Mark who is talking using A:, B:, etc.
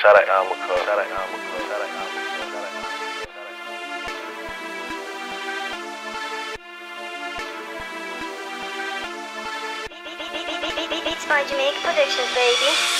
A: Shout out Alma Club. Shout out Alma Club. Shout out Alma Club.
B: It's by Jamaica Productions, baby.